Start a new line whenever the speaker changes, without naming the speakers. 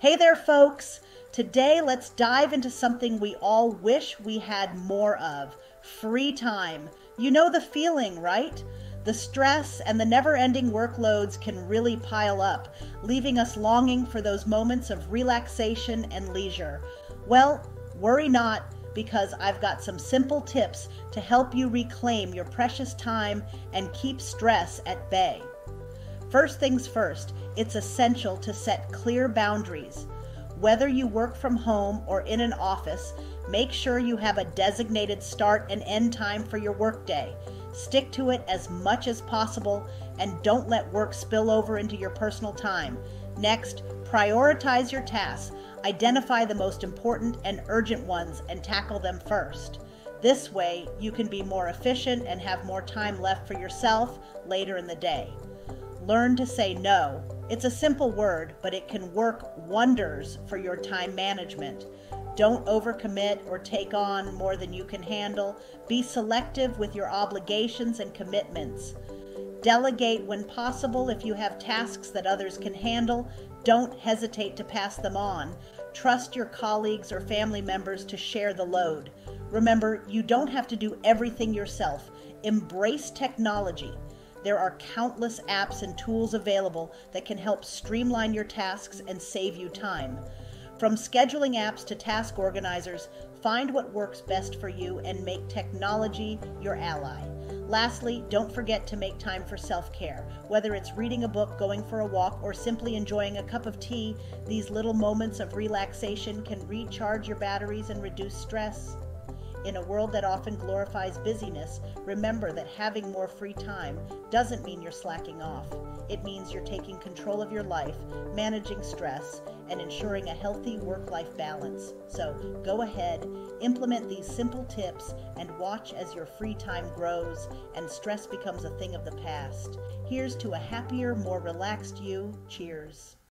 Hey there, folks! Today, let's dive into something we all wish we had more of free time. You know the feeling, right? The stress and the never ending workloads can really pile up, leaving us longing for those moments of relaxation and leisure. Well, worry not, because I've got some simple tips to help you reclaim your precious time and keep stress at bay. First things first, it's essential to set clear boundaries. Whether you work from home or in an office, make sure you have a designated start and end time for your workday. Stick to it as much as possible and don't let work spill over into your personal time. Next, prioritize your tasks. Identify the most important and urgent ones and tackle them first. This way, you can be more efficient and have more time left for yourself later in the day. Learn to say no. It's a simple word, but it can work wonders for your time management. Don't overcommit or take on more than you can handle. Be selective with your obligations and commitments. Delegate when possible if you have tasks that others can handle. Don't hesitate to pass them on. Trust your colleagues or family members to share the load. Remember, you don't have to do everything yourself. Embrace technology. There are countless apps and tools available that can help streamline your tasks and save you time. From scheduling apps to task organizers, find what works best for you and make technology your ally. Lastly, don't forget to make time for self care. Whether it's reading a book, going for a walk, or simply enjoying a cup of tea, these little moments of relaxation can recharge your batteries and reduce stress. In a world that often glorifies busyness, remember that having more free time doesn't mean you're slacking off. It means you're taking control of your life, managing stress, and ensuring a healthy work life balance. So go ahead, implement these simple tips, and watch as your free time grows and stress becomes a thing of the past. Here's to a happier, more relaxed you. Cheers.